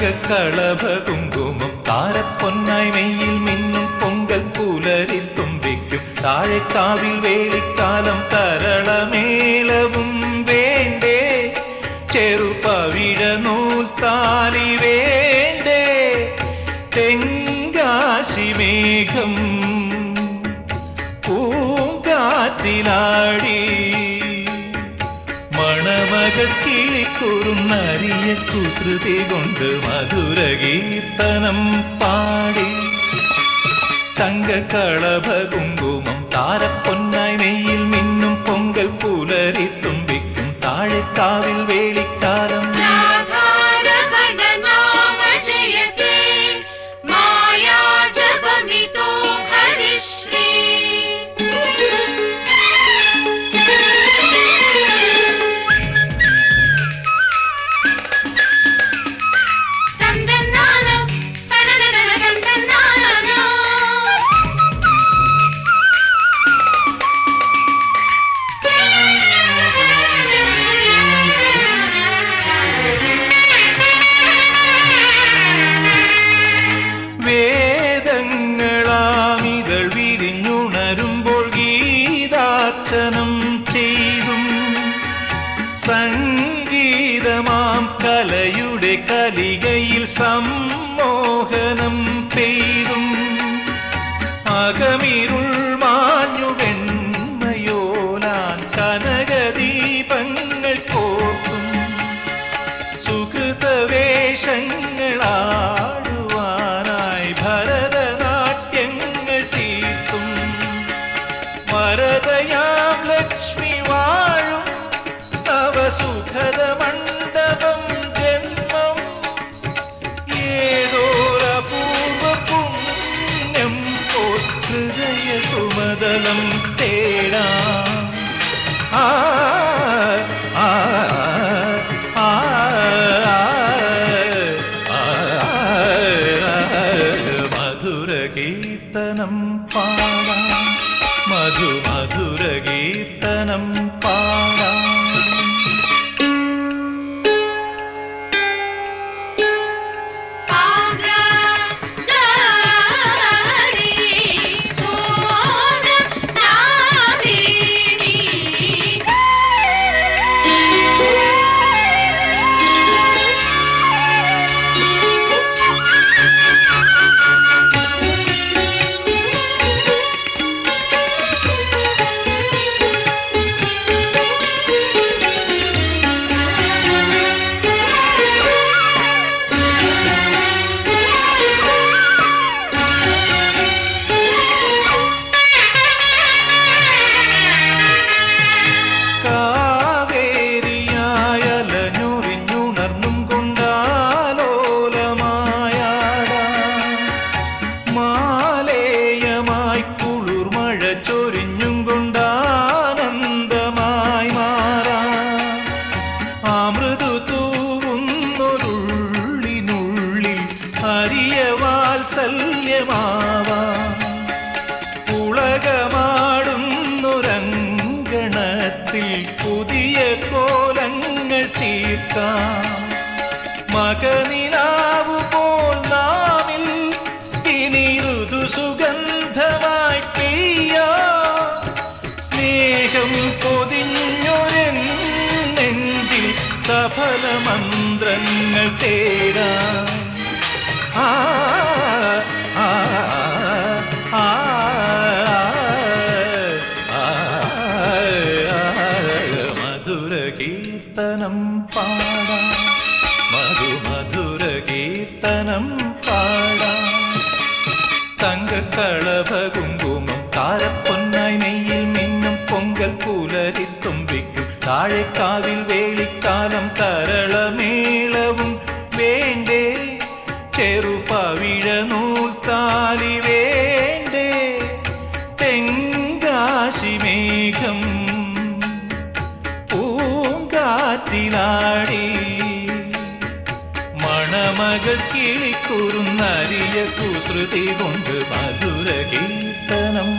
തങ്കക്കളഭ കുങ്കുമം താരപ്പൊന്നായി മെയ്യിൽ മിന്നും പൊങ്കൽ പുലരി തുമ്പിക്കും. താഴെക്കാവിൽ വേലിക്കാലം തരളമേളവും വേണ്ടേ? ചെറുപവിഴ താലി വേണ്ടേ? തെങ്കാശി മേഘം പൂങ്കാറ്റിലാടി കിളിക്കുറുന്നറിയ കുസൃതി കൊണ്ട് മധുര കീർത്തനം പാടി തങ്കക്കളഭ കുങ്കുമം താരപ്പൊന്നായി മെയ്യിൽ മിന്നും പൊങ്കൽ പുലരി തുമ്പിക്കും താഴെക്കാവിൽ വേളിക്കാലം ഗീതാർച്ചനം ചെയ്തും സംഗീതമാം കലയുടെ കലികയിൽ സമ്മോഹനം പെയ്തും അകമിരുൾ മാഞ്ഞു വെണ്മയോലാൻ കനകദീപങ്ങൾ കോർത്തും സുഹൃതവേഷങ്ങളാടുവാനായി बदलम तेरा। आ അമൃതു തൂവുന്നൊരുള്ളിനുള്ളിൽ അരിയ വാത്സല്യമാവാം ഉളകമാടുന്നൊരങ്കണത്തിൽ പുതിയ കോലങ്ങൾ തീർക്കാം. മകനിലാവു മന്ത്രങ്ങൾ തേടാം ആ ആ ആ മധുര കീർത്തനം പാടാം മധു മധുര കീർത്തനം പാടാം തങ്കക്കളഭ കുങ്കുമം താരപ്പൊന്നായി നെയ്യിൽ മിന്നും പൊങ്കൽ പുലരി തുമ്പിക്കും താഴെക്കാവിൽ വേളിക്കാലം തരളമേളവും പൂങ്കാറ്റിലാടി മണമകൾ കിളിക്കൂറുന്നരിയ കുസൃതി കൊണ്ട് മധുര കീർത്തനം